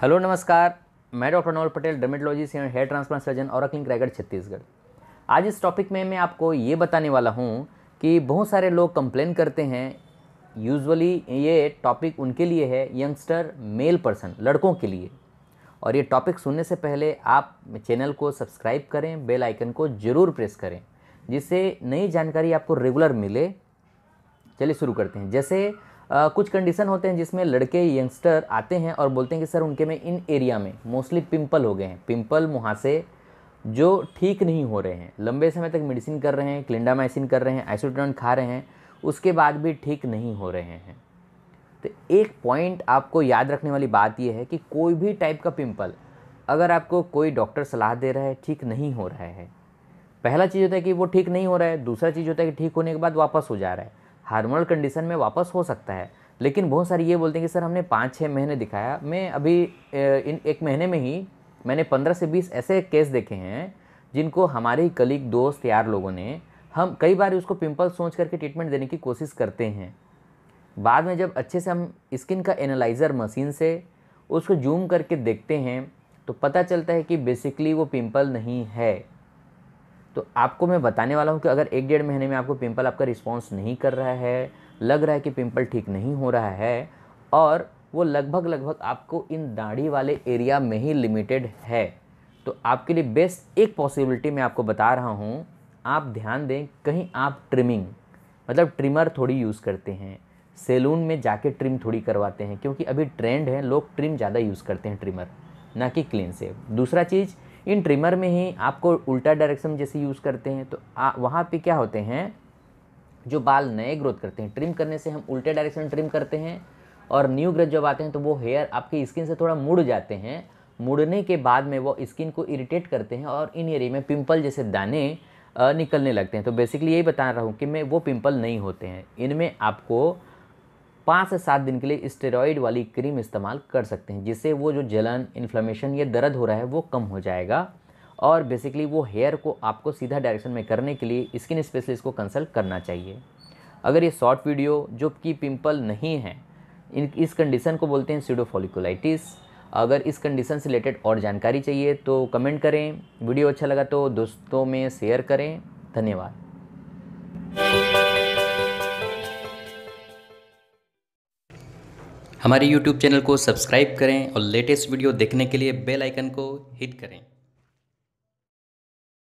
Hello, नमस्कार। मैं doctor Naval Patel, dermatologist and hair transplant surgeon और क्लिनिक रायगढ़ छत्तीसगढ़। आज इस टॉपिक में मैं आपको ये बताने वाला हूँ कि बहुत सारे लोग कंप्लेन करते हैं। यूजुअली ये टॉपिक उनके लिए है, यंगस्टर मेल पर्सन, लड़कों के लिए। और ये टॉपिक सुनने से पहले आप चैनल को सब्सक्राइब करें, बेल आइकन को ज़रूर प्रेस करें, जिससे नई जानकारी आपको रेगुलर मिले। चलिए शुरू करते हैं। जैसे आ, कुछ कंडीशन होते हैं जिसमें लड़के यंगस्टर आते हैं और बोलते हैं कि सर उनके में इन एरिया में मोस्टली पिंपल हो गए हैं। पिंपल मुहासे जो ठीक नहीं हो रहे हैं। लंबे समय तक मेडिसिन कर रहे हैं क्लिंडामाइसिन कर रहे हैं आइसोटोन खा रहे हैं उसके बाद भी ठीक नहीं हो रहे हैं। तो एक पॉइंट आपको याद रखने वाली बात यह है कि कोई भी टाइप का पिंपल अगर आपको कोई डॉक्टर सलाह दे रहा है ठीक नहीं हो रहा है। पहला चीज़ होता है कि वो ठीक नहीं हो रहा है दूसरा चीज़ होता है कि ठीक होने के बाद वापस हो जा रहा है। हार्मोनल कंडीशन में वापस हो सकता है। लेकिन बहुत सारे ये बोलते हैं कि सर हमने पाँच छः महीने दिखाया। मैं अभी इन एक महीने में ही मैंने पंद्रह से बीस ऐसे केस देखे हैं जिनको हमारे ही कलीग, दोस्त, यार लोगों ने हम कई बार उसको पिंपल सोच करके ट्रीटमेंट देने की कोशिश करते हैं। बाद में जब अच्छे से हम स्किन का एनालाइज़र मशीन से उसको जूम करके देखते हैं तो पता चलता है कि बेसिकली वो पिंपल नहीं है। तो आपको मैं बताने वाला हूँ कि अगर एक डेढ़ महीने में आपको पिंपल आपका रिस्पॉन्स नहीं कर रहा है, लग रहा है कि पिंपल ठीक नहीं हो रहा है, और वो लगभग लगभग आपको इन दाढ़ी वाले एरिया में ही लिमिटेड है तो आपके लिए बेस्ट एक पॉसिबिलिटी मैं आपको बता रहा हूँ, आप ध्यान दें कहीं आप ट्रिमिंग मतलब ट्रिमर थोड़ी यूज़ करते हैं, सैलून में जाके ट्रिम थोड़ी करवाते हैं, क्योंकि अभी ट्रेंड है, लोग ट्रिम ज़्यादा यूज़ करते हैं ट्रिमर, ना कि क्लीन सेव दूसरा चीज़ इन ट्रिमर में ही आपको उल्टा डायरेक्शन जैसे यूज़ करते हैं तो वहाँ पे क्या होते हैं, जो बाल नए ग्रोथ करते हैं ट्रिम करने से हम उल्टे डायरेक्शन ट्रिम करते हैं और न्यू ग्रोथ जब आते हैं तो वो हेयर आपकी स्किन से थोड़ा मुड़ जाते हैं, मुड़ने के बाद में वो स्किन को इरिटेट करते हैं और इन एरिया में पिंपल जैसे दाने निकलने लगते हैं। तो बेसिकली यही बता रहा हूँ कि मैं, वो पिंपल नहीं होते हैं। इनमें आपको पाँच से सात दिन के लिए स्टेरॉइड वाली क्रीम इस्तेमाल कर सकते हैं, जिससे वो जो जलन इन्फ्लेमेशन या दर्द हो रहा है, वो कम हो जाएगा। और बेसिकली वो हेयर को आपको सीधा डायरेक्शन में करने के लिए स्किन स्पेशलिस्ट को कंसल्ट करना चाहिए। अगर ये शॉर्ट वीडियो जो कि पिंपल नहीं है, इन, इस कंडीशन को बोलते हैं सीडोफोलिकुलाइटिस अगर इस कंडीशन से रिलेटेड और जानकारी चाहिए तो कमेंट करें। वीडियो अच्छा लगा तो दोस्तों में शेयर करें। धन्यवाद। हमारे YouTube चैनल को सब्सक्राइब करें और लेटेस्ट वीडियो देखने के लिए बेल आइकन को हिट करें।